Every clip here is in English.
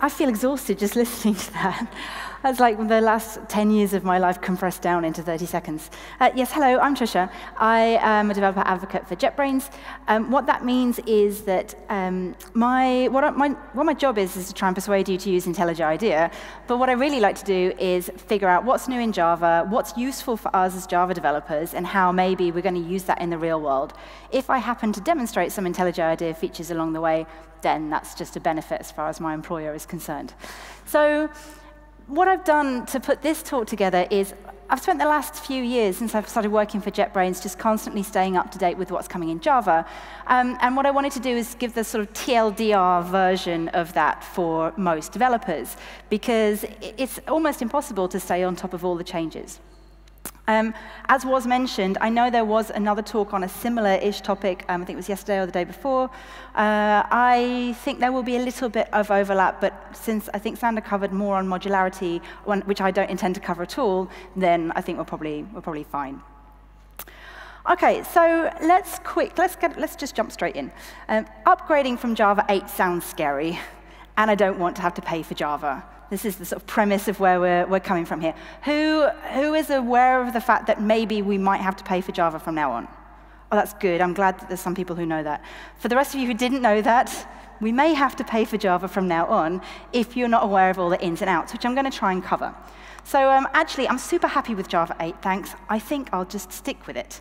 I feel exhausted just listening to that. That's like the last 10 years of my life compressed down into 30 seconds. Uh, yes, hello, I'm Trisha. I am a developer advocate for JetBrains. Um, what that means is that um, my, what, I, my, what my job is is to try and persuade you to use IntelliJ IDEA. But what I really like to do is figure out what's new in Java, what's useful for us as Java developers, and how maybe we're going to use that in the real world. If I happen to demonstrate some IntelliJ IDEA features along the way, then that's just a benefit as far as my employer is concerned. So what I've done to put this talk together is I've spent the last few years since I've started working for JetBrains just constantly staying up to date with what's coming in Java. Um, and what I wanted to do is give the sort of TLDR version of that for most developers, because it's almost impossible to stay on top of all the changes. Um, as was mentioned, I know there was another talk on a similar-ish topic, um, I think it was yesterday or the day before. Uh, I think there will be a little bit of overlap, but since I think Sander covered more on modularity, which I don't intend to cover at all, then I think we're probably, we're probably fine. Okay, so let's quick, let's, get, let's just jump straight in. Um, upgrading from Java 8 sounds scary, and I don't want to have to pay for Java. This is the sort of premise of where we're, we're coming from here. Who, who is aware of the fact that maybe we might have to pay for Java from now on? Oh, that's good. I'm glad that there's some people who know that. For the rest of you who didn't know that, we may have to pay for Java from now on if you're not aware of all the ins and outs, which I'm going to try and cover. So um, actually, I'm super happy with Java 8, thanks. I think I'll just stick with it.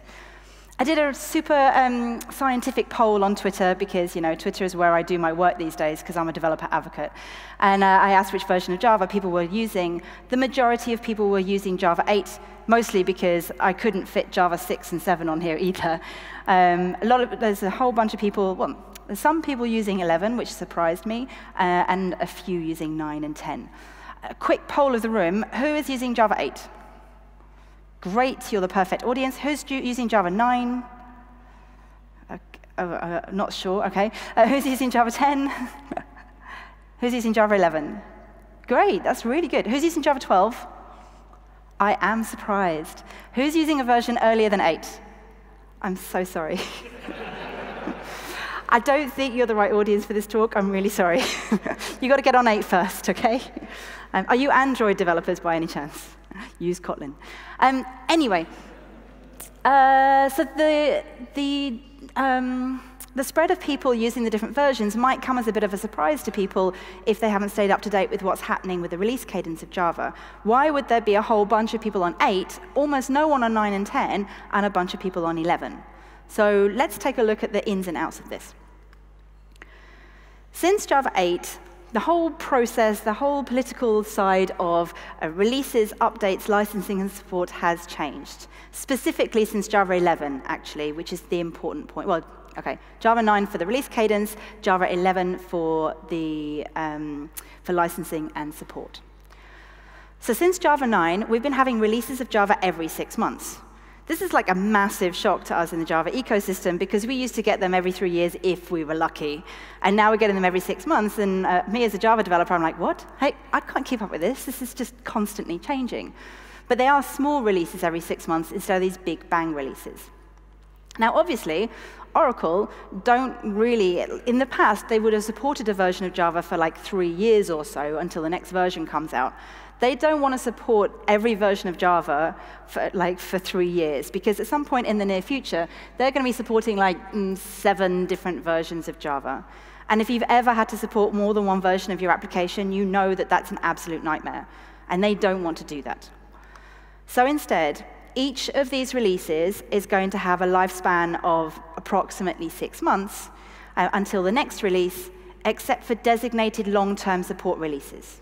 I did a super um, scientific poll on Twitter because, you know, Twitter is where I do my work these days because I'm a developer advocate. And uh, I asked which version of Java people were using. The majority of people were using Java 8, mostly because I couldn't fit Java 6 and 7 on here either. Um, a lot of, there's a whole bunch of people, well, there's some people using 11, which surprised me, uh, and a few using 9 and 10. A quick poll of the room, who is using Java 8? Great, you're the perfect audience. Who's using Java 9? Uh, uh, not sure, OK. Uh, who's using Java 10? who's using Java 11? Great, that's really good. Who's using Java 12? I am surprised. Who's using a version earlier than 8? I'm so sorry. I don't think you're the right audience for this talk. I'm really sorry. You've got to get on 8 first, OK? Um, are you Android developers by any chance? Use Kotlin. Um, anyway, uh, so the, the, um, the spread of people using the different versions might come as a bit of a surprise to people if they haven't stayed up to date with what's happening with the release cadence of Java. Why would there be a whole bunch of people on 8, almost no one on 9 and 10, and a bunch of people on 11? So let's take a look at the ins and outs of this. Since Java 8, the whole process, the whole political side of uh, releases, updates, licensing, and support has changed. Specifically since Java 11, actually, which is the important point. Well, okay, Java 9 for the release cadence, Java 11 for the um, for licensing and support. So since Java 9, we've been having releases of Java every six months. This is like a massive shock to us in the Java ecosystem because we used to get them every three years if we were lucky. And now we're getting them every six months. And uh, me as a Java developer, I'm like, what? Hey, I can't keep up with this. This is just constantly changing. But they are small releases every six months instead of these big bang releases. Now, obviously, Oracle don't really, in the past, they would have supported a version of Java for like three years or so until the next version comes out they don't want to support every version of Java for, like, for three years, because at some point in the near future, they're going to be supporting like mm, seven different versions of Java. And if you've ever had to support more than one version of your application, you know that that's an absolute nightmare. And they don't want to do that. So instead, each of these releases is going to have a lifespan of approximately six months uh, until the next release, except for designated long-term support releases.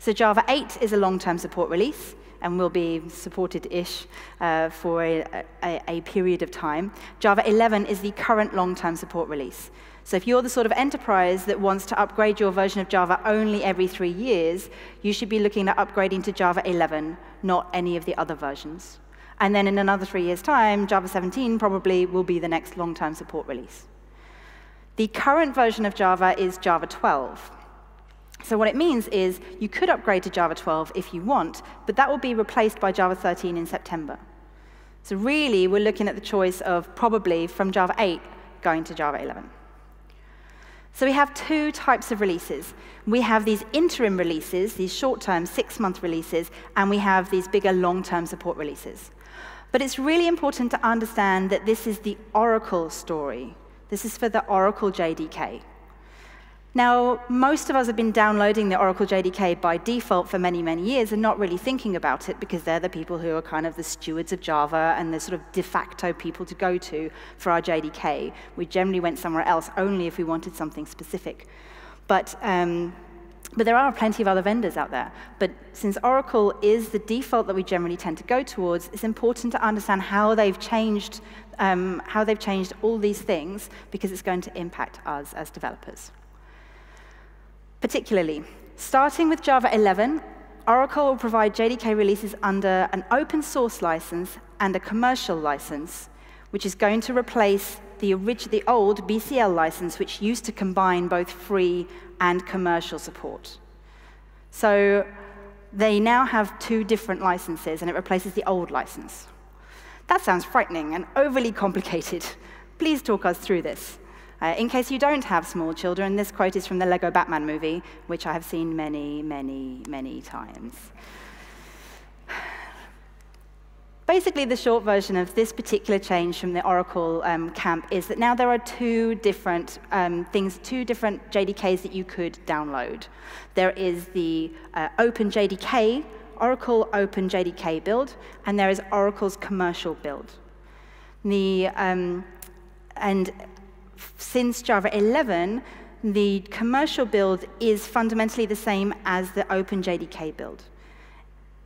So Java 8 is a long-term support release and will be supported-ish uh, for a, a, a, period of time. Java 11 is the current long-term support release. So if you're the sort of enterprise that wants to upgrade your version of Java only every three years, you should be looking at upgrading to Java 11, not any of the other versions. And then in another three years' time, Java 17 probably will be the next long-term support release. The current version of Java is Java 12. So what it means is you could upgrade to Java 12 if you want, but that will be replaced by Java 13 in September. So really, we're looking at the choice of probably from Java 8 going to Java 11. So we have two types of releases. We have these interim releases, these short-term six-month releases, and we have these bigger long-term support releases. But it's really important to understand that this is the Oracle story. This is for the Oracle JDK. Now, most of us have been downloading the Oracle JDK by default for many, many years and not really thinking about it because they're the people who are kind of the stewards of Java and the sort of de facto people to go to for our JDK. We generally went somewhere else only if we wanted something specific. But, um, but there are plenty of other vendors out there. But since Oracle is the default that we generally tend to go towards, it's important to understand how they've changed, um, how they've changed all these things because it's going to impact us as developers. Particularly, starting with Java 11, Oracle will provide JDK releases under an open source license and a commercial license, which is going to replace the, the old BCL license, which used to combine both free and commercial support. So they now have two different licenses, and it replaces the old license. That sounds frightening and overly complicated. Please talk us through this. Uh, in case you don't have small children, this quote is from the Lego Batman movie, which I have seen many, many, many times. Basically, the short version of this particular change from the Oracle um, camp is that now there are two different um, things, two different JDKs that you could download. There is the uh, Open JDK, Oracle Open JDK build, and there is Oracle's commercial build. The, um, and since Java 11, the commercial build is fundamentally the same as the OpenJDK build.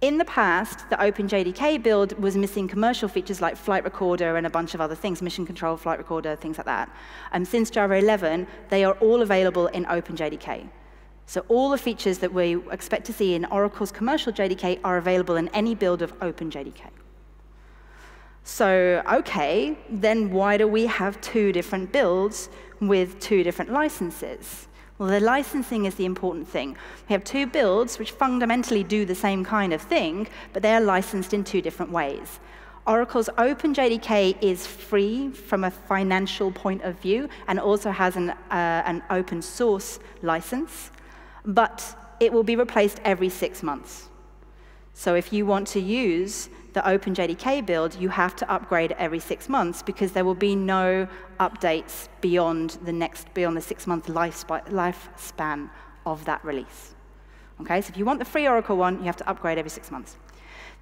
In the past, the OpenJDK build was missing commercial features like flight recorder and a bunch of other things, mission control, flight recorder, things like that. And since Java 11, they are all available in OpenJDK. So all the features that we expect to see in Oracle's commercial JDK are available in any build of OpenJDK. So, OK, then why do we have two different builds with two different licenses? Well, the licensing is the important thing. We have two builds which fundamentally do the same kind of thing, but they are licensed in two different ways. Oracle's OpenJDK is free from a financial point of view and also has an, uh, an open source license, but it will be replaced every six months. So if you want to use the OpenJDK build, you have to upgrade every six months because there will be no updates beyond the next beyond the six-month lifespan of that release. Okay, so if you want the free Oracle one, you have to upgrade every six months.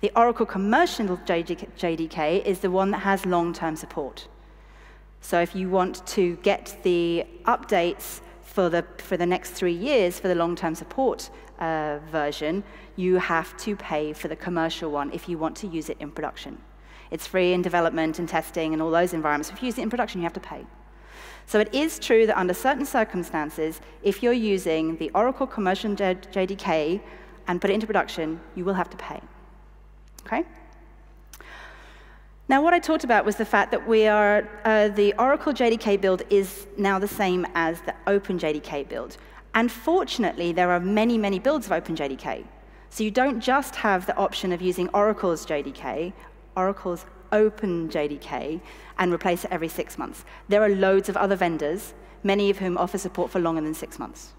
The Oracle commercial JDK is the one that has long-term support. So if you want to get the updates for the, for the next three years for the long-term support uh, version, you have to pay for the commercial one if you want to use it in production. It's free in development and testing and all those environments. If you use it in production, you have to pay. So it is true that under certain circumstances, if you're using the Oracle Commercial JDK and put it into production, you will have to pay. Okay? Now, what I talked about was the fact that we are, uh, the Oracle JDK build is now the same as the Open JDK build. And fortunately, there are many, many builds of OpenJDK. So you don't just have the option of using Oracle's JDK, Oracle's OpenJDK, and replace it every six months. There are loads of other vendors, many of whom offer support for longer than six months.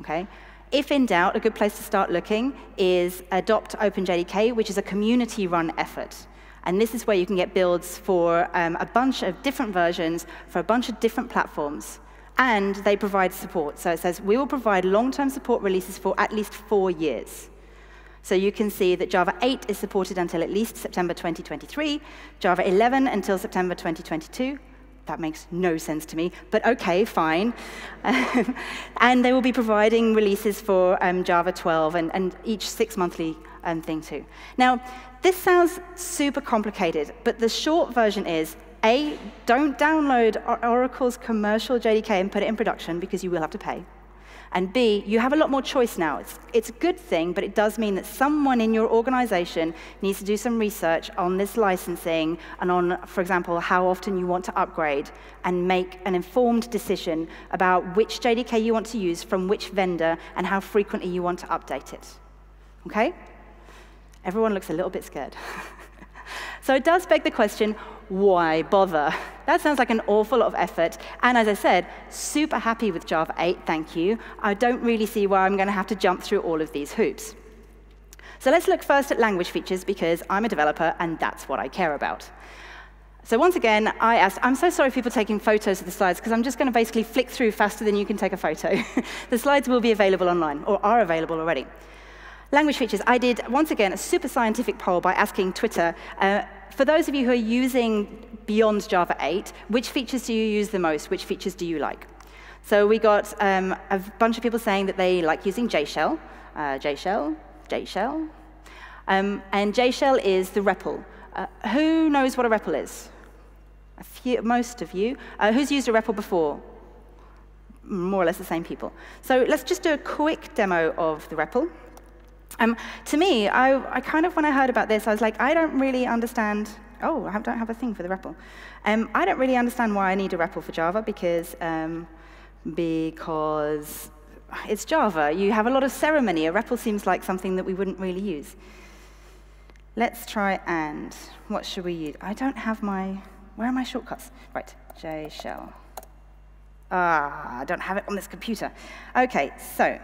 Okay? If in doubt, a good place to start looking is Adopt OpenJDK, which is a community-run effort. And this is where you can get builds for um, a bunch of different versions for a bunch of different platforms and they provide support. So it says, we will provide long-term support releases for at least four years. So you can see that Java 8 is supported until at least September 2023, Java 11 until September 2022. That makes no sense to me, but OK, fine. and they will be providing releases for um, Java 12 and, and each six monthly um, thing too. Now, this sounds super complicated, but the short version is a, don't download Oracle's commercial JDK and put it in production because you will have to pay. And B, you have a lot more choice now. It's, it's a good thing, but it does mean that someone in your organization needs to do some research on this licensing and on, for example, how often you want to upgrade and make an informed decision about which JDK you want to use from which vendor and how frequently you want to update it. Okay? Everyone looks a little bit scared. So it does beg the question, why bother? That sounds like an awful lot of effort. And as I said, super happy with Java 8, thank you. I don't really see why I'm going to have to jump through all of these hoops. So let's look first at language features because I'm a developer and that's what I care about. So once again, I asked, I'm so sorry for people taking photos of the slides because I'm just going to basically flick through faster than you can take a photo. the slides will be available online or are available already. Language features. I did, once again, a super scientific poll by asking Twitter, uh, for those of you who are using beyond Java 8, which features do you use the most? Which features do you like? So we got um, a bunch of people saying that they like using JShell, uh, JShell, JShell. Um, and JShell is the REPL. Uh, who knows what a REPL is? A few, most of you. Uh, who's used a REPL before? More or less the same people. So let's just do a quick demo of the REPL. Um, to me, I, I, kind of, when I heard about this, I was like, I don't really understand. Oh, I don't have a thing for the REPL. Um, I don't really understand why I need a REPL for Java because, um, because it's Java. You have a lot of ceremony. A REPL seems like something that we wouldn't really use. Let's try and. What should we use? I don't have my. Where are my shortcuts? Right, J shell. Ah, I don't have it on this computer. OK, so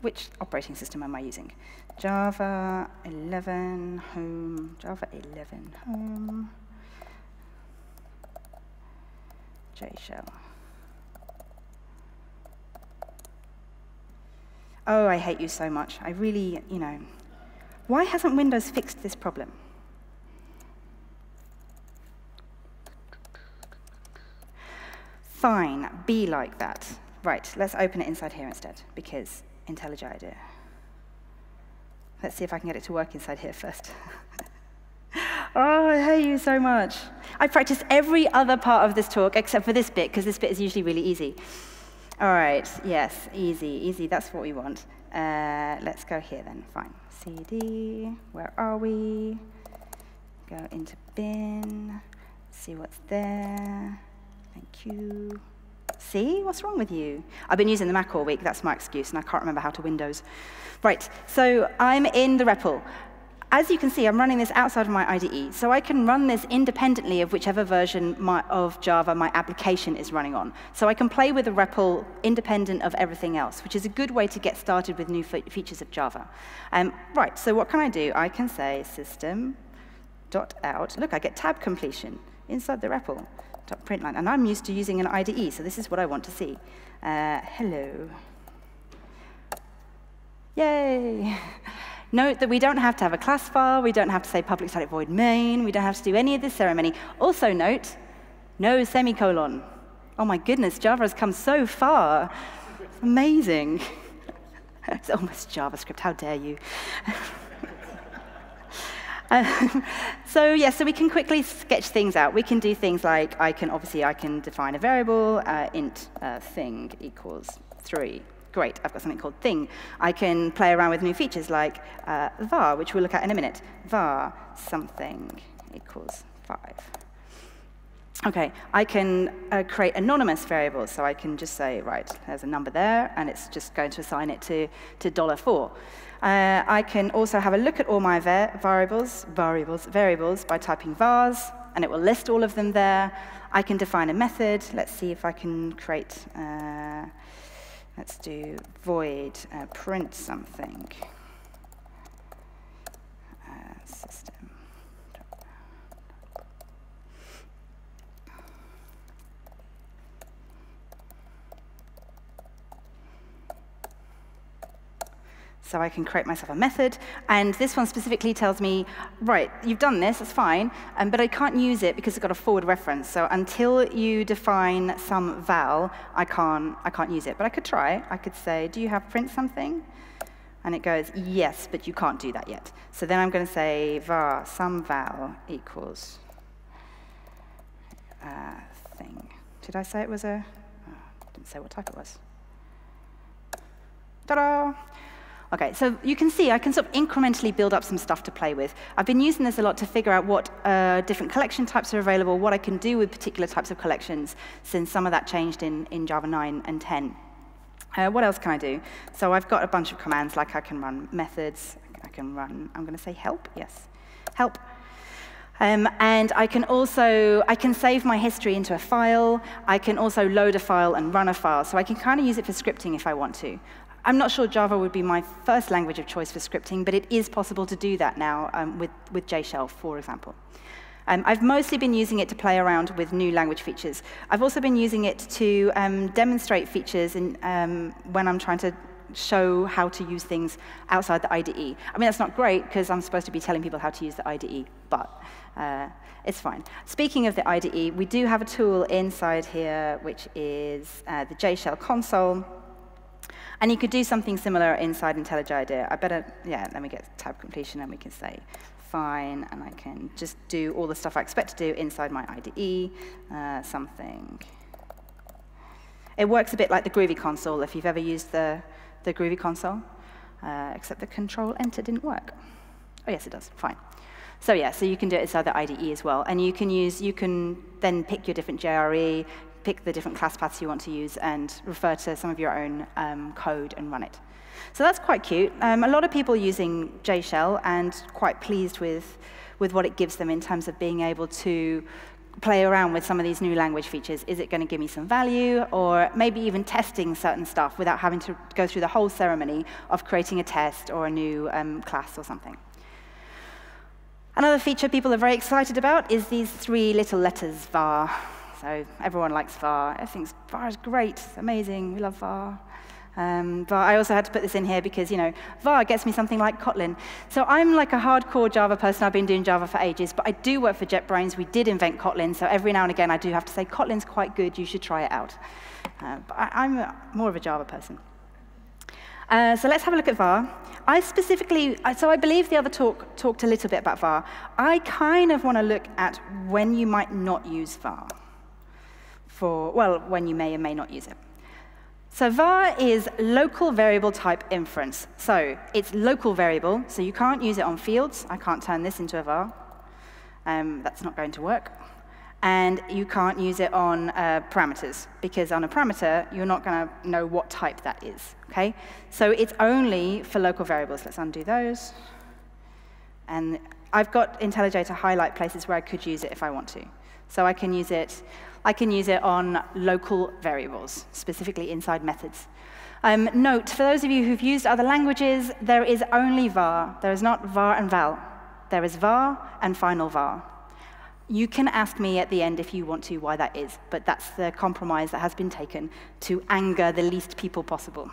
which operating system am I using? Java 11 home, Java 11 home, J shell. Oh, I hate you so much. I really, you know, why hasn't Windows fixed this problem? Fine, be like that. Right, let's open it inside here instead, because IntelliJ IDEA. Let's see if I can get it to work inside here first. oh, I hate you so much. I practiced every other part of this talk except for this bit, because this bit is usually really easy. All right, yes, easy, easy, that's what we want. Uh, let's go here then, fine. CD, where are we? Go into bin, see what's there. Thank you. See, what's wrong with you? I've been using the Mac all week, that's my excuse, and I can't remember how to Windows. Right, so I'm in the REPL. As you can see, I'm running this outside of my IDE, so I can run this independently of whichever version my, of Java my application is running on. So I can play with the REPL independent of everything else, which is a good way to get started with new fe features of Java. Um, right, so what can I do? I can say system.out. Look, I get tab completion inside the REPL. Print line. And I'm used to using an IDE, so this is what I want to see. Uh, hello. Yay. Note that we don't have to have a class file, we don't have to say public static void main, we don't have to do any of this ceremony. Also note, no semicolon. Oh my goodness, Java has come so far. Amazing. it's almost JavaScript, how dare you. So yeah, so we can quickly sketch things out. We can do things like I can obviously I can define a variable uh, int uh, thing equals three Great, I've got something called thing. I can play around with new features like uh, var, which we'll look at in a minute. var something equals 5. OK, I can uh, create anonymous variables. So I can just say, right, there's a number there, and it's just going to assign it to, to $4. Uh, I can also have a look at all my variables, variables, variables by typing vars, and it will list all of them there. I can define a method. Let's see if I can create uh, Let's do void uh, print something. Uh, system. So I can create myself a method. And this one specifically tells me, right, you've done this, that's fine, um, but I can't use it because it's got a forward reference. So until you define some val, I can't, I can't use it. But I could try. I could say, do you have print something? And it goes, yes, but you can't do that yet. So then I'm going to say var some val equals uh, thing. Did I say it was a? Oh, didn't say what type it was. Ta-da! Okay, so you can see I can sort of incrementally build up some stuff to play with. I've been using this a lot to figure out what uh, different collection types are available, what I can do with particular types of collections, since some of that changed in, in Java 9 and 10. Uh, what else can I do? So I've got a bunch of commands, like I can run methods, I can run, I'm going to say help, yes. help. Um, and I can also, I can save my history into a file. I can also load a file and run a file. So I can kind of use it for scripting if I want to. I'm not sure Java would be my first language of choice for scripting, but it is possible to do that now um, with, with JShell, for example. Um, I've mostly been using it to play around with new language features. I've also been using it to um, demonstrate features in, um, when I'm trying to show how to use things outside the IDE. I mean, that's not great, because I'm supposed to be telling people how to use the IDE, but uh, it's fine. Speaking of the IDE, we do have a tool inside here, which is uh, the JShell console. And you could do something similar inside IntelliJ IDEA. I better, yeah, let me get tab completion, and we can say fine, and I can just do all the stuff I expect to do inside my IDE, uh, something. It works a bit like the Groovy console, if you've ever used the the Groovy console, uh, except the control enter didn't work. Oh, yes, it does. Fine. So yeah, so you can do it inside the IDE as well. And you can use, you can then pick your different JRE, pick the different class paths you want to use, and refer to some of your own um, code and run it. So that's quite cute. Um, a lot of people using JShell and quite pleased with, with what it gives them in terms of being able to play around with some of these new language features. Is it going to give me some value? Or maybe even testing certain stuff without having to go through the whole ceremony of creating a test or a new um, class or something. Another feature people are very excited about is these three little letters, var. So everyone likes var. Everything's var is great, amazing, we love var. Um, but I also had to put this in here because, you know, var gets me something like Kotlin. So I'm like a hardcore Java person. I've been doing Java for ages, but I do work for JetBrains. We did invent Kotlin, so every now and again I do have to say, Kotlin's quite good, you should try it out. Uh, but I, am more of a Java person. Uh, so let's have a look at var. I specifically, so I believe the other talk talked a little bit about var. I kind of want to look at when you might not use var. For, well, when you may or may not use it. So var is local variable type inference. So it's local variable, so you can't use it on fields. I can't turn this into a var. Um, that's not going to work. And you can't use it on uh, parameters, because on a parameter, you're not going to know what type that is. Okay? So it's only for local variables. Let's undo those. And I've got IntelliJ to highlight places where I could use it if I want to. So I can use it I can use it on local variables, specifically inside methods. Um, note, for those of you who've used other languages, there is only var. There is not var and val. There is var and final var. You can ask me at the end if you want to why that is, but that's the compromise that has been taken to anger the least people possible.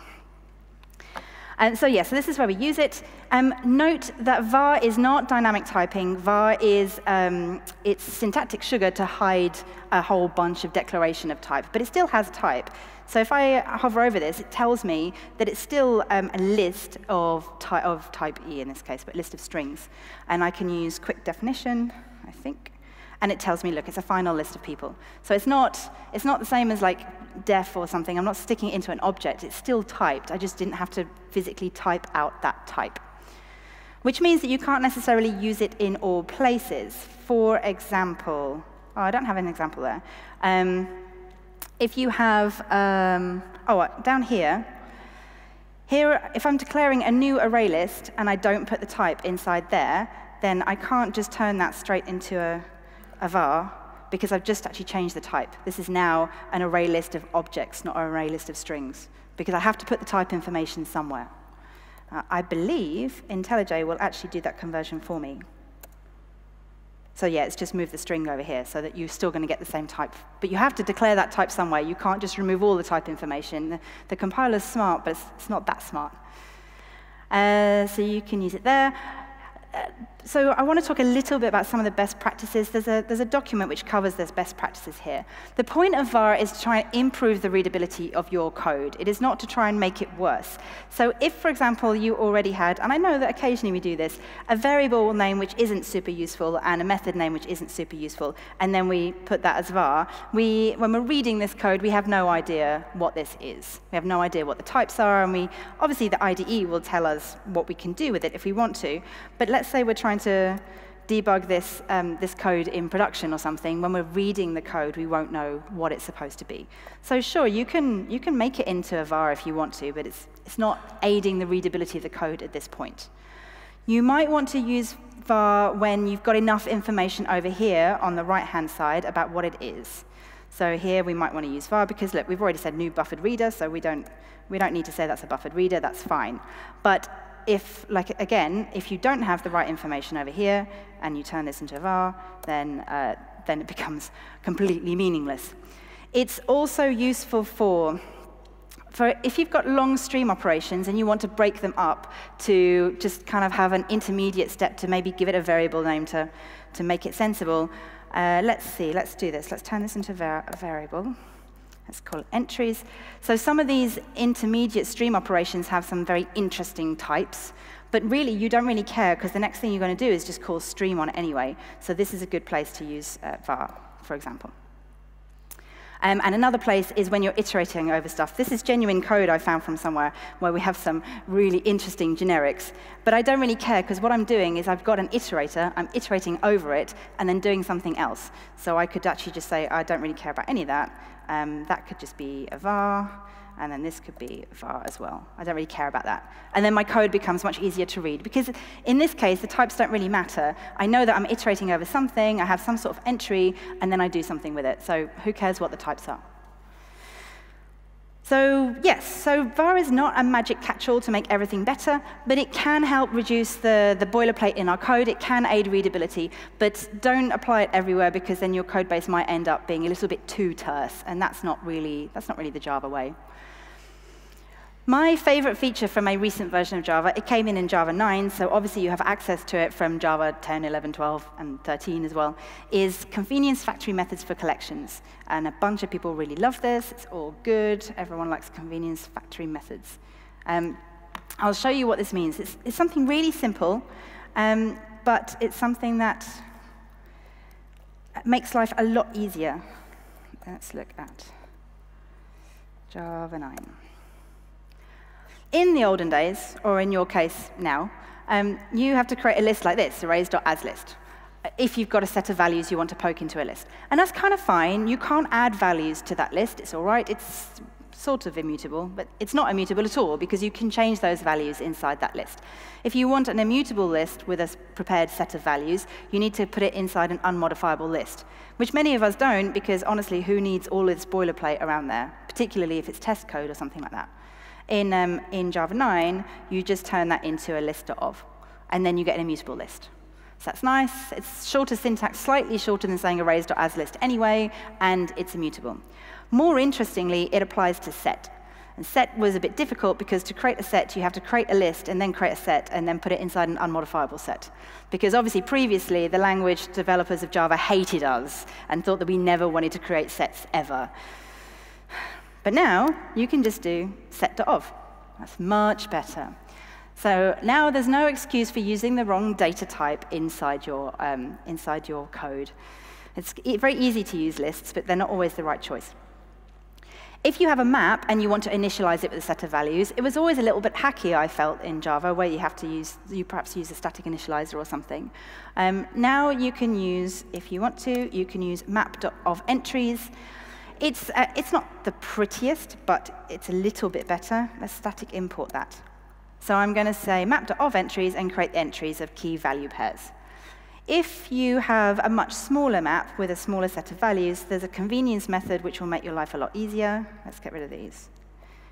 And so yeah, so this is where we use it. Um, note that var is not dynamic typing. var is um, it's syntactic sugar to hide a whole bunch of declaration of type, but it still has type. So if I hover over this, it tells me that it's still um, a list of, ty of type E in this case, but list of strings. And I can use quick definition, I think and it tells me, look, it's a final list of people. So it's not, it's not the same as like def or something. I'm not sticking it into an object. It's still typed. I just didn't have to physically type out that type. Which means that you can't necessarily use it in all places. For example, oh, I don't have an example there. Um, if you have, um, oh, down here, here, if I'm declaring a new array list and I don't put the type inside there, then I can't just turn that straight into a, a var because I've just actually changed the type. This is now an array list of objects, not an array list of strings, because I have to put the type information somewhere. Uh, I believe IntelliJ will actually do that conversion for me. So yeah, it's just move the string over here so that you're still going to get the same type. But you have to declare that type somewhere. You can't just remove all the type information. The, the compiler's smart, but it's, it's not that smart. Uh, so you can use it there so I want to talk a little bit about some of the best practices. There's a, there's a document which covers those best practices here. The point of VAR is to try and improve the readability of your code. It is not to try and make it worse. So if, for example, you already had, and I know that occasionally we do this, a variable name which isn't super useful and a method name which isn't super useful, and then we put that as VAR, we, when we're reading this code, we have no idea what this is. We have no idea what the types are, and we, obviously the IDE will tell us what we can do with it if we want to, but let's say we're trying to debug this, um, this code in production or something, when we're reading the code, we won't know what it's supposed to be. So sure, you can, you can make it into a var if you want to, but it's, it's not aiding the readability of the code at this point. You might want to use var when you've got enough information over here on the right-hand side about what it is. So here we might want to use var because, look, we've already said new buffered reader, so we don't, we don't need to say that's a buffered reader. That's fine. But if, like, again, if you don't have the right information over here and you turn this into a var, then, uh, then it becomes completely meaningless. It's also useful for for if you've got long stream operations and you want to break them up to just kind of have an intermediate step to maybe give it a variable name to, to make it sensible, uh, let's see, let's do this. Let's turn this into a variable. Let's call it entries. So some of these intermediate stream operations have some very interesting types, but really you don't really care because the next thing you're going to do is just call stream on anyway. So this is a good place to use uh, var, for example. Um, and another place is when you're iterating over stuff. This is genuine code I found from somewhere where we have some really interesting generics. But I don't really care, because what I'm doing is I've got an iterator, I'm iterating over it, and then doing something else. So I could actually just say, I don't really care about any of that. Um, that could just be a var and then this could be var as well. I don't really care about that. And then my code becomes much easier to read, because in this case, the types don't really matter. I know that I'm iterating over something, I have some sort of entry, and then I do something with it. So who cares what the types are? So yes, so var is not a magic catch-all to make everything better, but it can help reduce the, the boilerplate in our code. It can aid readability, but don't apply it everywhere because then your code base might end up being a little bit too terse, and that's not really, that's not really the Java way. My favorite feature from a recent version of Java, it came in in Java 9, so obviously you have access to it from Java 10, 11, 12, and 13 as well, is convenience factory methods for collections. And a bunch of people really love this. It's all good. Everyone likes convenience factory methods. Um, I'll show you what this means. It's, it's something really simple, um, but it's something that makes life a lot easier. Let's look at Java 9. In the olden days, or in your case now, um, you have to create a list like this, arrays.as list, if you've got a set of values you want to poke into a list. And that's kind of fine. You can't add values to that list. It's all right. It's sort of immutable, but it's not immutable at all because you can change those values inside that list. If you want an immutable list with a prepared set of values, you need to put it inside an unmodifiable list, which many of us don't because, honestly, who needs all this boilerplate around there, particularly if it's test code or something like that. In, um, in Java 9, you just turn that into a list of, and then you get an immutable list. So that's nice. It's shorter syntax, slightly shorter than saying arrays.as list anyway, and it's immutable. More interestingly, it applies to set. And set was a bit difficult because to create a set, you have to create a list and then create a set and then put it inside an unmodifiable set. Because obviously previously, the language developers of Java hated us and thought that we never wanted to create sets ever. But now you can just do set.of. That's much better. So now there's no excuse for using the wrong data type inside your, um, inside your code. It's very easy to use lists, but they're not always the right choice. If you have a map and you want to initialize it with a set of values, it was always a little bit hacky, I felt, in Java, where you have to use, you perhaps use a static initializer or something. Um, now you can use, if you want to, you can use map.of entries, it's, uh, it's not the prettiest, but it's a little bit better. Let's static import that. So I'm going to say map.of entries and create entries of key value pairs. If you have a much smaller map with a smaller set of values, there's a convenience method which will make your life a lot easier. Let's get rid of these.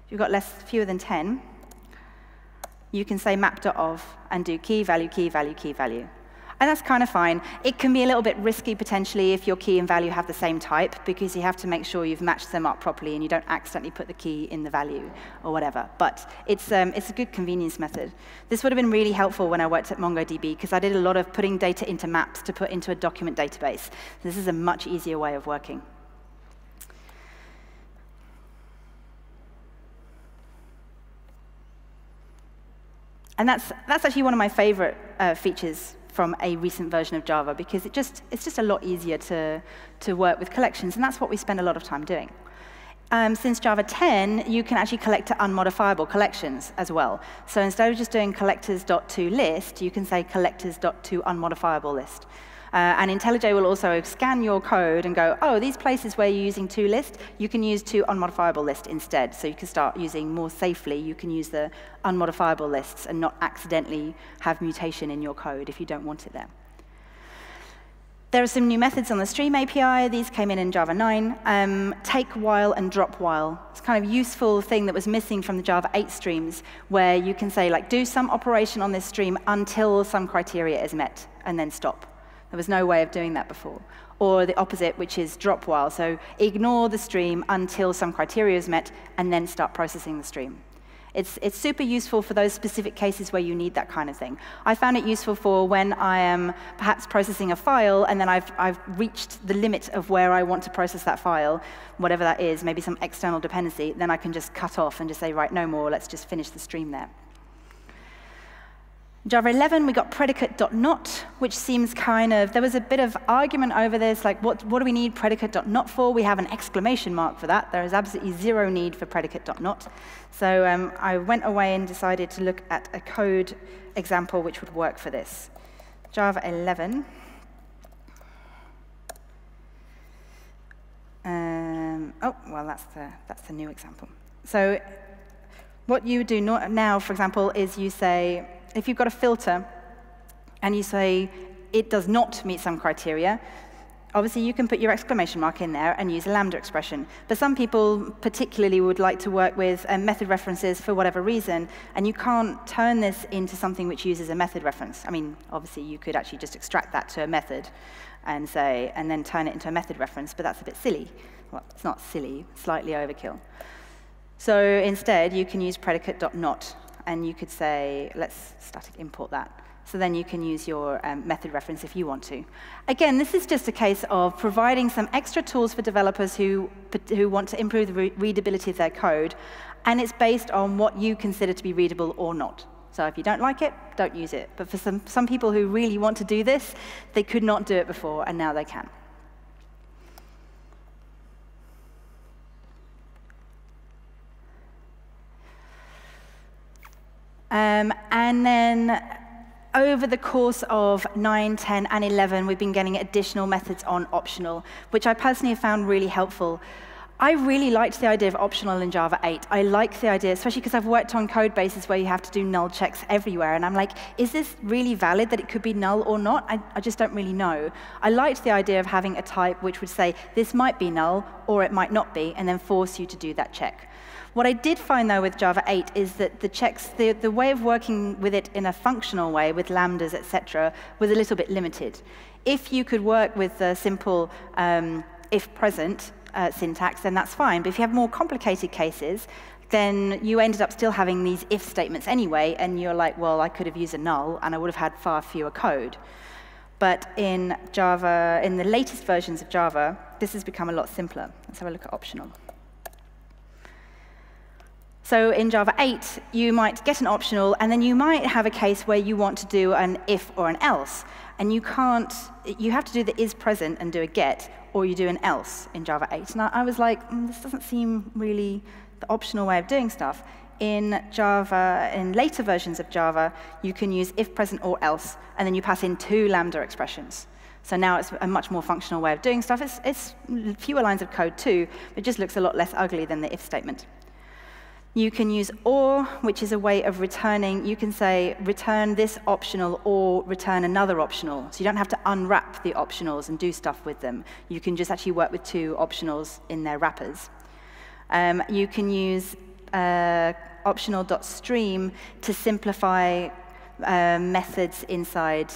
If you've got less, fewer than 10, you can say map.of and do key value, key value, key value. And that's kind of fine. It can be a little bit risky potentially if your key and value have the same type because you have to make sure you've matched them up properly and you don't accidentally put the key in the value or whatever. But it's, um, it's a good convenience method. This would have been really helpful when I worked at MongoDB because I did a lot of putting data into maps to put into a document database. This is a much easier way of working. And that's, that's actually one of my favorite uh, features from a recent version of Java because it just, it's just a lot easier to, to work with collections, and that's what we spend a lot of time doing. Um, since Java 10, you can actually collect to unmodifiable collections as well. So instead of just doing collectors.toList, you can say collectors.toUnmodifiableList. Uh, and IntelliJ will also scan your code and go, oh, these places where you're using to list, you can use to unmodifiable list instead. So you can start using more safely. You can use the unmodifiable lists and not accidentally have mutation in your code if you don't want it there. There are some new methods on the Stream API. These came in in Java 9. Um, take while and drop while. It's kind of useful thing that was missing from the Java 8 streams, where you can say, like, do some operation on this stream until some criteria is met, and then stop. There was no way of doing that before. Or the opposite, which is drop while. So ignore the stream until some criteria is met, and then start processing the stream. It's, it's super useful for those specific cases where you need that kind of thing. I found it useful for when I am perhaps processing a file and then I've, I've reached the limit of where I want to process that file, whatever that is, maybe some external dependency, then I can just cut off and just say, right, no more, let's just finish the stream there. Java 11, we got predicate.not, which seems kind of, there was a bit of argument over this, like what, what do we need predicate.not for? We have an exclamation mark for that. There is absolutely zero need for predicate.not. So um, I went away and decided to look at a code example which would work for this. Java 11. Um, oh, well, that's the, that's the new example. So what you do now, for example, is you say, if you've got a filter and you say it does not meet some criteria, obviously you can put your exclamation mark in there and use a lambda expression. But some people particularly would like to work with um, method references for whatever reason, and you can't turn this into something which uses a method reference. I mean, obviously you could actually just extract that to a method and say, and then turn it into a method reference, but that's a bit silly. Well, it's not silly, slightly overkill. So instead, you can use predicate.not and you could say, let's static import that. So then you can use your um, method reference if you want to. Again, this is just a case of providing some extra tools for developers who, who want to improve the re readability of their code, and it's based on what you consider to be readable or not. So if you don't like it, don't use it. But for some, some people who really want to do this, they could not do it before, and now they can. Um, and then over the course of 9, 10, and 11, we've been getting additional methods on optional, which I personally have found really helpful. I really liked the idea of optional in Java 8. I like the idea, especially because I've worked on code bases where you have to do null checks everywhere. And I'm like, is this really valid that it could be null or not? I, I just don't really know. I liked the idea of having a type which would say, this might be null or it might not be, and then force you to do that check. What I did find, though, with Java 8 is that the checks, the, the way of working with it in a functional way, with lambdas, etc., was a little bit limited. If you could work with the simple um, if present uh, syntax, then that's fine. But if you have more complicated cases, then you ended up still having these if statements anyway, and you're like, well, I could have used a null, and I would have had far fewer code. But in Java, in the latest versions of Java, this has become a lot simpler. Let's have a look at optional. So in Java 8, you might get an optional, and then you might have a case where you want to do an if or an else. And you can't, you have to do the is present and do a get, or you do an else in Java 8. And I was like, mm, this doesn't seem really the optional way of doing stuff. In Java, in later versions of Java, you can use if present or else, and then you pass in two Lambda expressions. So now it's a much more functional way of doing stuff. It's, it's fewer lines of code too, but it just looks a lot less ugly than the if statement. You can use or, which is a way of returning. You can say, return this optional or return another optional. So you don't have to unwrap the optionals and do stuff with them. You can just actually work with two optionals in their wrappers. Um, you can use uh, optional.stream to simplify uh, methods inside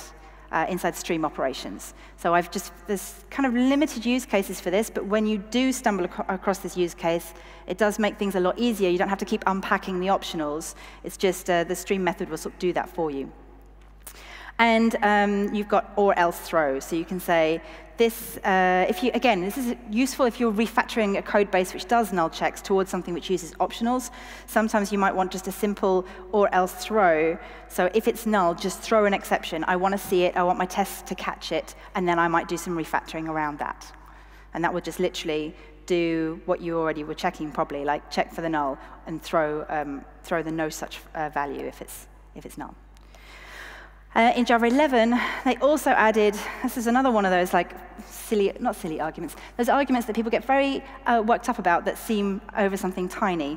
uh, inside stream operations. So I've just, there's kind of limited use cases for this, but when you do stumble ac across this use case, it does make things a lot easier. You don't have to keep unpacking the optionals. It's just uh, the stream method will sort of do that for you. And um, you've got or else throw. So you can say, this, uh, if you, again, this is useful if you're refactoring a code base which does null checks towards something which uses optionals. Sometimes you might want just a simple or else throw. So if it's null, just throw an exception. I want to see it. I want my tests to catch it. And then I might do some refactoring around that. And that would just literally do what you already were checking probably, like check for the null and throw, um, throw the no such uh, value if it's, if it's null. Uh, in Java 11, they also added, this is another one of those like silly, not silly arguments, those arguments that people get very uh, worked up about that seem over something tiny.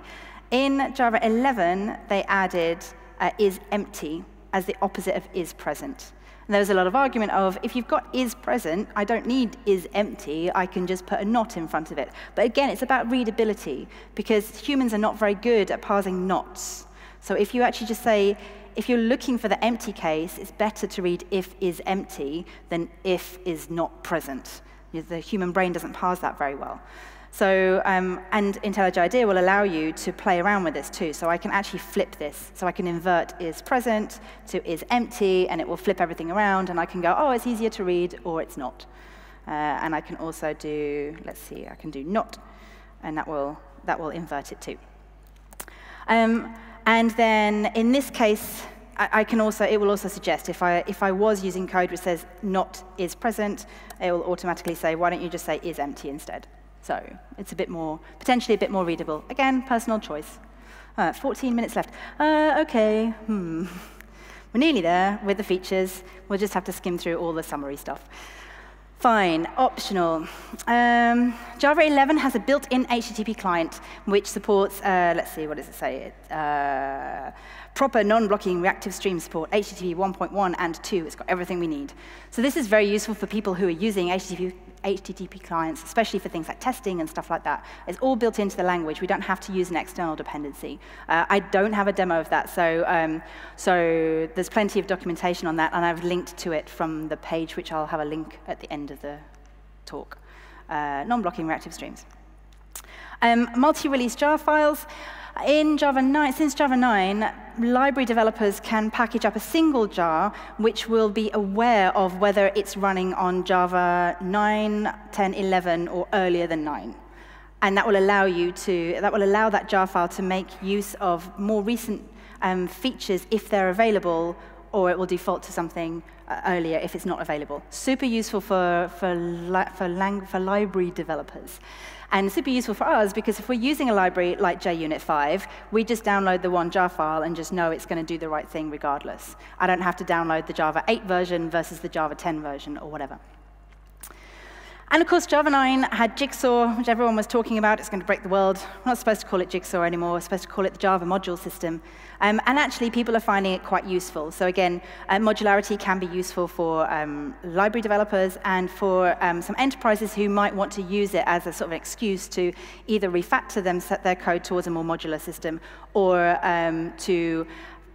In Java 11, they added uh, is empty as the opposite of is present. And there was a lot of argument of, if you've got is present, I don't need is empty, I can just put a not in front of it. But again, it's about readability, because humans are not very good at parsing nots. So if you actually just say, if you're looking for the empty case, it's better to read if is empty than if is not present. The human brain doesn't parse that very well. So, um, and IntelliJ IDEA will allow you to play around with this too. So I can actually flip this. So I can invert is present to is empty, and it will flip everything around, and I can go, oh, it's easier to read, or it's not. Uh, and I can also do, let's see, I can do not, and that will, that will invert it too. Um, and then in this case, I, can also, it will also suggest if I, if I was using code which says not is present, it will automatically say, why don't you just say is empty instead? So it's a bit more, potentially a bit more readable. Again, personal choice. Uh, 14 minutes left. Uh, OK, hmm. We're nearly there with the features. We'll just have to skim through all the summary stuff. Fine, optional. Um, Java 11 has a built-in HTTP client which supports, uh, let's see, what does it say? Uh, proper non-blocking reactive stream support, HTTP 1.1 and 2. It's got everything we need. So this is very useful for people who are using HTTP, HTTP clients, especially for things like testing and stuff like that. It's all built into the language. We don't have to use an external dependency. Uh, I don't have a demo of that, so, um, so there's plenty of documentation on that, and I've linked to it from the page, which I'll have a link at the end of the talk. Uh, non-blocking reactive streams. Um, Multi-release jar files. In Java 9, since Java 9, library developers can package up a single jar which will be aware of whether it's running on Java 9, 10, 11, or earlier than 9. And that will allow you to, that will allow that jar file to make use of more recent um, features if they're available, or it will default to something uh, earlier if it's not available. Super useful for, for, li for, for library developers. And super useful for us because if we're using a library like JUnit 5, we just download the one jar file and just know it's going to do the right thing regardless. I don't have to download the Java 8 version versus the Java 10 version or whatever. And of course, Java 9 had Jigsaw, which everyone was talking about. It's going to break the world. We're not supposed to call it Jigsaw anymore. We're supposed to call it the Java module system. Um, and actually, people are finding it quite useful. So again, uh, modularity can be useful for um, library developers and for um, some enterprises who might want to use it as a sort of excuse to either refactor them, set their code towards a more modular system, or um, to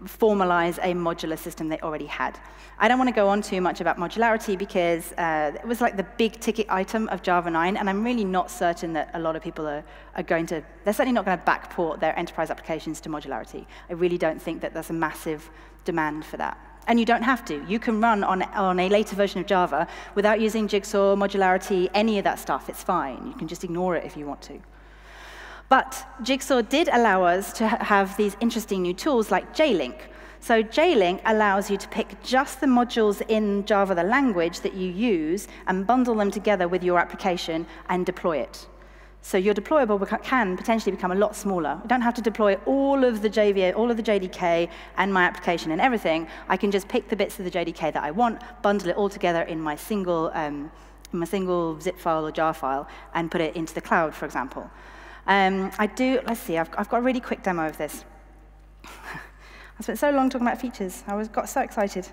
formalize a modular system they already had. I don't want to go on too much about modularity because uh, it was like the big ticket item of Java 9, and I'm really not certain that a lot of people are, are going to, they're certainly not going to backport their enterprise applications to modularity. I really don't think that there's a massive demand for that. And you don't have to. You can run on, on a later version of Java without using Jigsaw, modularity, any of that stuff. It's fine. You can just ignore it if you want to. But Jigsaw did allow us to have these interesting new tools like JLink. So JLink allows you to pick just the modules in Java, the language, that you use and bundle them together with your application and deploy it. So your deployable can potentially become a lot smaller. I don't have to deploy all of the JVA, all of the JDK and my application and everything. I can just pick the bits of the JDK that I want, bundle it all together in my single, um, in my single zip file or jar file, and put it into the cloud, for example. Um, I do, let's see, I've, I've got a really quick demo of this. I spent so long talking about features. I was, got so excited.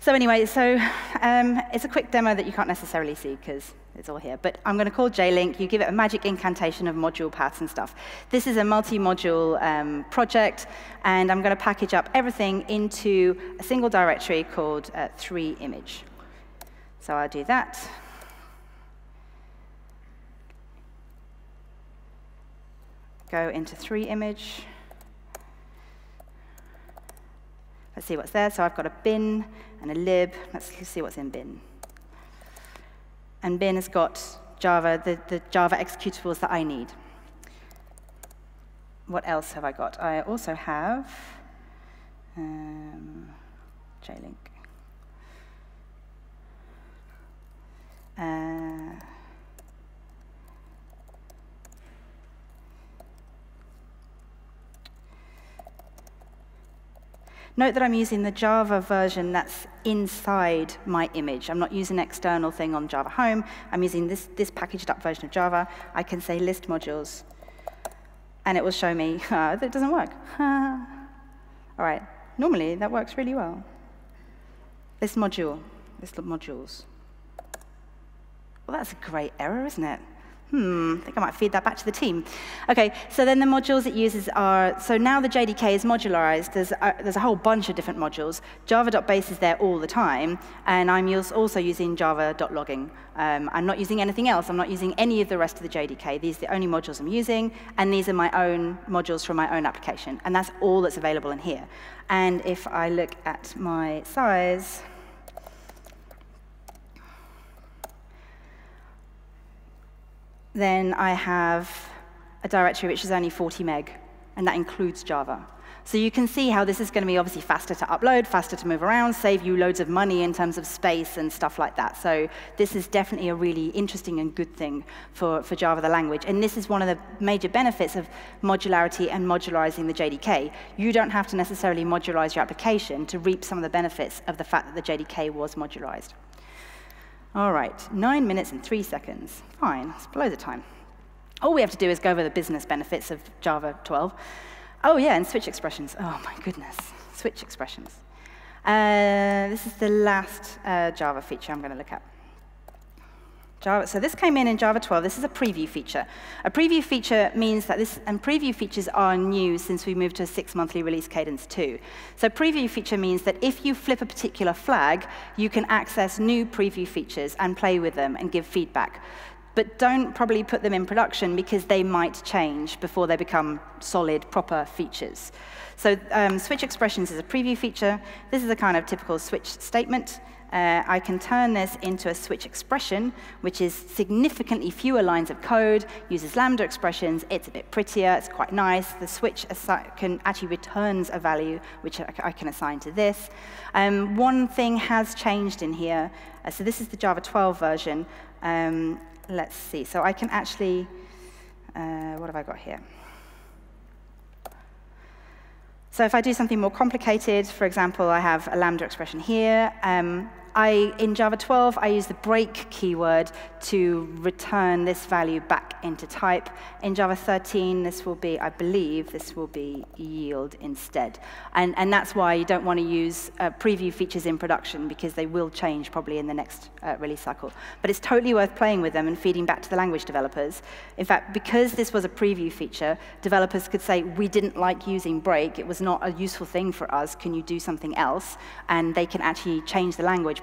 So anyway, so um, it's a quick demo that you can't necessarily see because it's all here. But I'm going to call JLink. You give it a magic incantation of module paths and stuff. This is a multi-module um, project, and I'm going to package up everything into a single directory called uh, 3image. So I'll do that. Go into 3image. Let's see what's there. So I've got a bin and a lib. Let's see what's in bin. And bin has got Java, the, the Java executables that I need. What else have I got? I also have um, JLink. Uh, Note that I'm using the Java version that's inside my image. I'm not using an external thing on Java Home. I'm using this, this packaged up version of Java. I can say list modules, and it will show me uh, that it doesn't work. All right, normally that works really well. List module, list modules. Well, that's a great error, isn't it? Hmm, I think I might feed that back to the team. OK, so then the modules it uses are, so now the JDK is modularized. There's a, there's a whole bunch of different modules. Java.base is there all the time, and I'm also using java.logging. Um, I'm not using anything else. I'm not using any of the rest of the JDK. These are the only modules I'm using, and these are my own modules from my own application. And that's all that's available in here. And if I look at my size, then I have a directory which is only 40 meg, and that includes Java. So you can see how this is going to be obviously faster to upload, faster to move around, save you loads of money in terms of space and stuff like that. So this is definitely a really interesting and good thing for, for Java, the language. And this is one of the major benefits of modularity and modularizing the JDK. You don't have to necessarily modularize your application to reap some of the benefits of the fact that the JDK was modularized. All right, nine minutes and three seconds. Fine, it's below the time. All we have to do is go over the business benefits of Java 12. Oh, yeah, and switch expressions. Oh, my goodness, switch expressions. Uh, this is the last uh, Java feature I'm going to look at. Java, so this came in in Java 12. This is a preview feature. A preview feature means that this, and preview features are new since we moved to a six monthly release cadence too. So preview feature means that if you flip a particular flag, you can access new preview features and play with them and give feedback. But don't probably put them in production because they might change before they become solid, proper features. So um, switch expressions is a preview feature. This is a kind of typical switch statement. Uh, I can turn this into a switch expression, which is significantly fewer lines of code, uses lambda expressions, it's a bit prettier, it's quite nice. The switch can actually returns a value, which I can assign to this. Um, one thing has changed in here. Uh, so this is the Java 12 version. Um, let's see. So I can actually, uh, what have I got here? So if I do something more complicated, for example, I have a lambda expression here. Um, I, in Java 12, I use the break keyword to return this value back into type. In Java 13, this will be, I believe, this will be yield instead. And, and that's why you don't want to use uh, preview features in production, because they will change probably in the next uh, release cycle. But it's totally worth playing with them and feeding back to the language developers. In fact, because this was a preview feature, developers could say, we didn't like using break. It was not a useful thing for us. Can you do something else? And they can actually change the language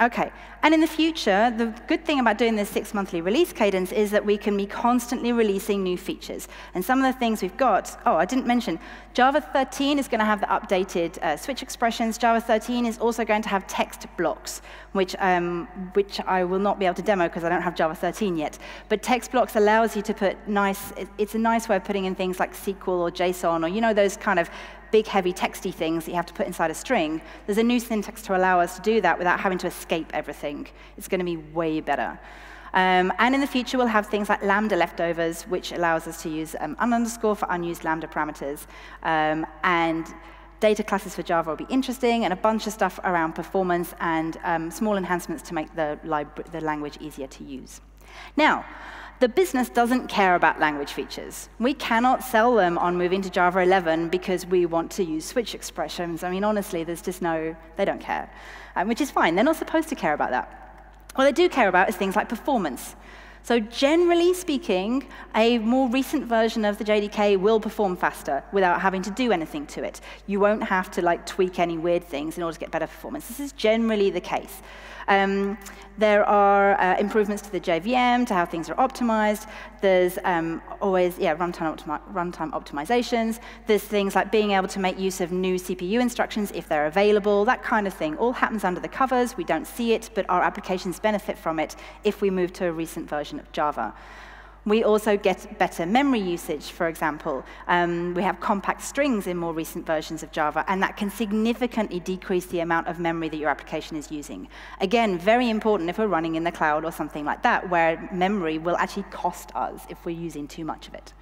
Okay, and in the future, the good thing about doing this six monthly release cadence is that we can be constantly releasing new features. And some of the things we've got, oh, I didn't mention, Java 13 is going to have the updated uh, switch expressions. Java 13 is also going to have text blocks, which, um, which I will not be able to demo because I don't have Java 13 yet. But text blocks allows you to put nice, it's a nice way of putting in things like SQL or JSON or, you know, those kind of big, heavy, texty things that you have to put inside a string, there's a new syntax to allow us to do that without having to escape everything. It's going to be way better. Um, and in the future, we'll have things like Lambda leftovers, which allows us to use um, underscore for unused Lambda parameters. Um, and data classes for Java will be interesting, and a bunch of stuff around performance and um, small enhancements to make the, the language easier to use. Now, the business doesn't care about language features. We cannot sell them on moving to Java 11 because we want to use switch expressions. I mean, honestly, there's just no, they don't care, um, which is fine. They're not supposed to care about that. What they do care about is things like performance. So generally speaking, a more recent version of the JDK will perform faster without having to do anything to it. You won't have to like tweak any weird things in order to get better performance. This is generally the case. Um, there are uh, improvements to the JVM, to how things are optimized. There's um, always, yeah, runtime, optimi runtime optimizations. There's things like being able to make use of new CPU instructions if they're available, that kind of thing. All happens under the covers. We don't see it, but our applications benefit from it if we move to a recent version of Java. We also get better memory usage, for example. Um, we have compact strings in more recent versions of Java, and that can significantly decrease the amount of memory that your application is using. Again, very important if we're running in the cloud or something like that, where memory will actually cost us if we're using too much of it.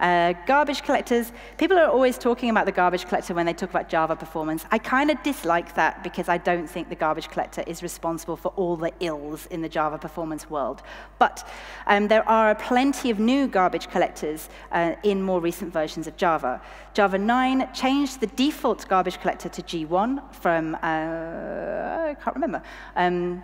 Uh, garbage collectors, people are always talking about the garbage collector when they talk about Java performance. I kind of dislike that because I don't think the garbage collector is responsible for all the ills in the Java performance world. But um, there are plenty of new garbage collectors uh, in more recent versions of Java. Java 9 changed the default garbage collector to G1 from, uh, I can't remember. Um,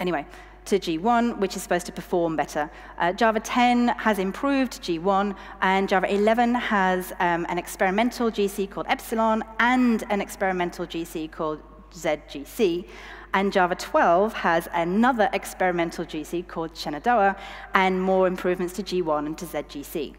anyway, to G1, which is supposed to perform better. Uh, Java 10 has improved G1, and Java 11 has um, an experimental GC called Epsilon and an experimental GC called ZGC. And Java 12 has another experimental GC called Shenandoah and more improvements to G1 and to ZGC.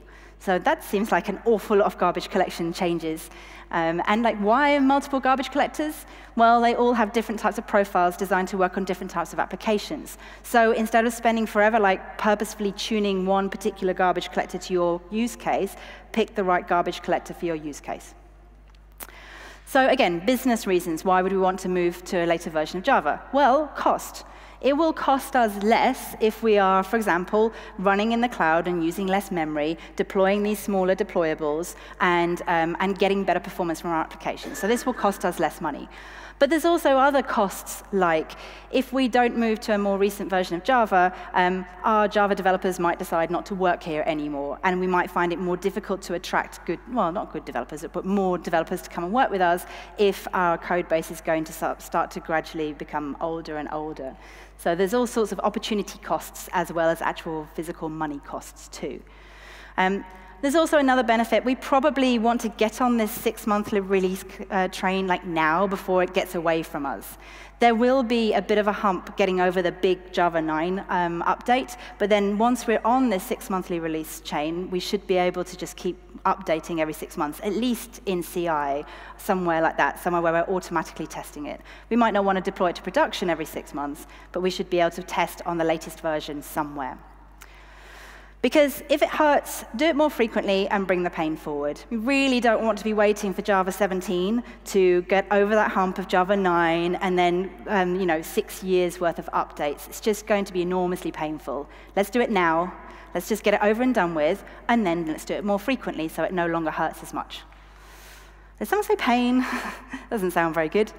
So that seems like an awful lot of garbage collection changes. Um, and like, why multiple garbage collectors? Well, they all have different types of profiles designed to work on different types of applications. So instead of spending forever like purposefully tuning one particular garbage collector to your use case, pick the right garbage collector for your use case. So again, business reasons. Why would we want to move to a later version of Java? Well, cost. It will cost us less if we are, for example, running in the cloud and using less memory, deploying these smaller deployables, and, um, and getting better performance from our applications. So this will cost us less money. But there's also other costs, like if we don't move to a more recent version of Java, um, our Java developers might decide not to work here anymore, and we might find it more difficult to attract good, well, not good developers, but more developers to come and work with us if our code base is going to start to gradually become older and older. So there's all sorts of opportunity costs as well as actual physical money costs too. Um, there's also another benefit. We probably want to get on this six-monthly release uh, train like now before it gets away from us. There will be a bit of a hump getting over the big Java 9 um, update, but then once we're on this six-monthly release chain, we should be able to just keep updating every six months, at least in CI, somewhere like that, somewhere where we're automatically testing it. We might not want to deploy it to production every six months, but we should be able to test on the latest version somewhere. Because if it hurts, do it more frequently and bring the pain forward. We really don't want to be waiting for Java 17 to get over that hump of Java 9 and then um, you know, six years worth of updates. It's just going to be enormously painful. Let's do it now. Let's just get it over and done with, and then let's do it more frequently so it no longer hurts as much. Did someone say pain? Doesn't sound very good.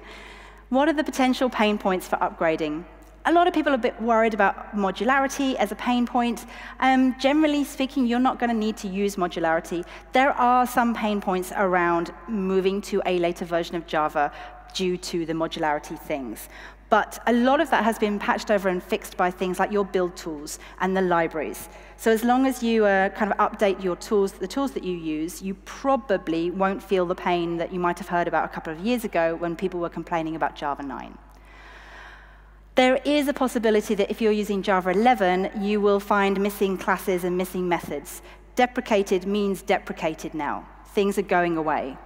What are the potential pain points for upgrading? A lot of people are a bit worried about modularity as a pain point. Um, generally speaking, you're not going to need to use modularity. There are some pain points around moving to a later version of Java due to the modularity things. But a lot of that has been patched over and fixed by things like your build tools and the libraries. So as long as you uh, kind of update your tools, the tools that you use, you probably won't feel the pain that you might have heard about a couple of years ago when people were complaining about Java 9. There is a possibility that if you're using Java 11, you will find missing classes and missing methods. Deprecated means deprecated now. Things are going away.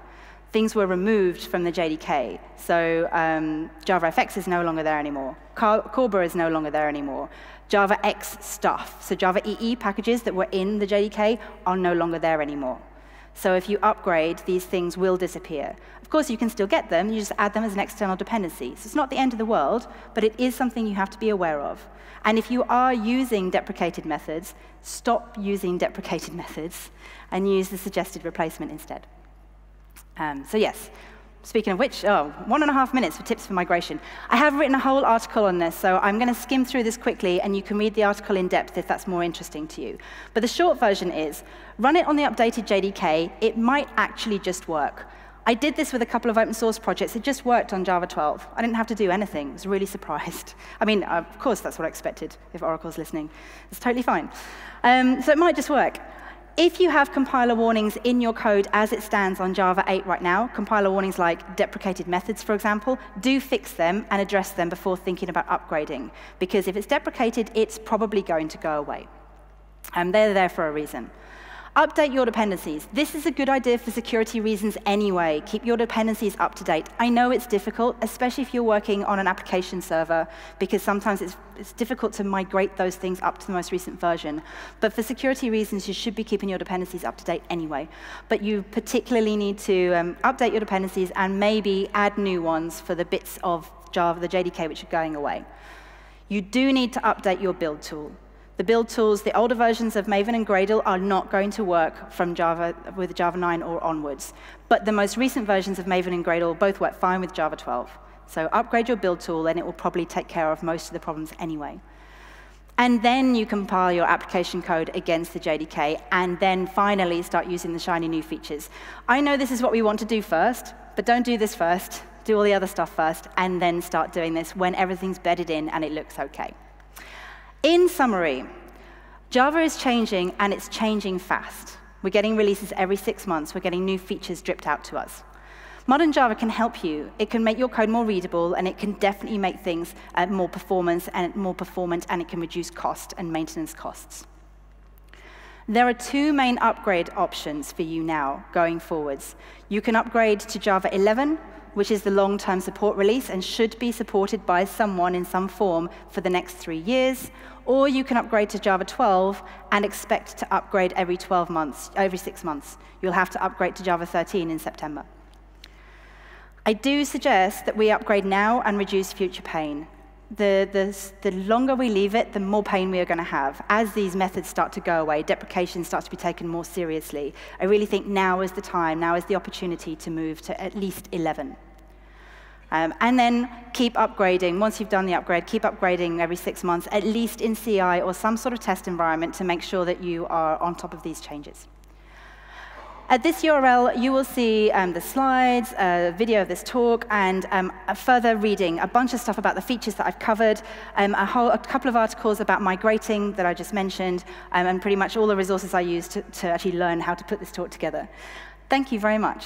Things were removed from the JDK. So um, JavaFX is no longer there anymore. Corba is no longer there anymore. JavaX stuff, so Java EE packages that were in the JDK are no longer there anymore. So if you upgrade, these things will disappear. Of course, you can still get them. You just add them as an external dependency. So it's not the end of the world, but it is something you have to be aware of. And if you are using deprecated methods, stop using deprecated methods and use the suggested replacement instead. Um, so yes, Speaking of which, oh, one and a half minutes for tips for migration. I have written a whole article on this, so I'm going to skim through this quickly, and you can read the article in depth if that's more interesting to you. But the short version is, run it on the updated JDK. It might actually just work. I did this with a couple of open source projects. It just worked on Java 12. I didn't have to do anything. I was really surprised. I mean, of course, that's what I expected if Oracle's listening. It's totally fine. Um, so it might just work. If you have compiler warnings in your code as it stands on Java 8 right now, compiler warnings like deprecated methods, for example, do fix them and address them before thinking about upgrading. Because if it's deprecated, it's probably going to go away. And they're there for a reason. Update your dependencies. This is a good idea for security reasons anyway. Keep your dependencies up to date. I know it's difficult, especially if you're working on an application server, because sometimes it's, it's, difficult to migrate those things up to the most recent version. But for security reasons, you should be keeping your dependencies up to date anyway. But you particularly need to um, update your dependencies and maybe add new ones for the bits of Java, the JDK, which are going away. You do need to update your build tool. The build tools, the older versions of Maven and Gradle are not going to work from Java with Java 9 or onwards. But the most recent versions of Maven and Gradle both work fine with Java 12. So upgrade your build tool, and it will probably take care of most of the problems anyway. And then you compile your application code against the JDK, and then finally start using the shiny new features. I know this is what we want to do first, but don't do this first. Do all the other stuff first, and then start doing this when everything's bedded in and it looks OK. In summary, Java is changing, and it's changing fast. We're getting releases every six months. We're getting new features dripped out to us. Modern Java can help you. It can make your code more readable, and it can definitely make things uh, more performance and more performant, and it can reduce cost and maintenance costs. There are two main upgrade options for you now going forwards. You can upgrade to Java 11, which is the long-term support release and should be supported by someone in some form for the next three years, or you can upgrade to Java 12 and expect to upgrade every 12 months, every six months. You'll have to upgrade to Java 13 in September. I do suggest that we upgrade now and reduce future pain. The, the, the, longer we leave it, the more pain we are going to have. As these methods start to go away, deprecation starts to be taken more seriously. I really think now is the time, now is the opportunity to move to at least 11. Um, and then keep upgrading. Once you've done the upgrade, keep upgrading every six months, at least in CI or some sort of test environment to make sure that you are on top of these changes. At this URL, you will see um, the slides, a video of this talk, and um, further reading, a bunch of stuff about the features that I've covered, um, a, whole, a, couple of articles about migrating that I just mentioned, um, and pretty much all the resources I used to, to actually learn how to put this talk together. Thank you very much.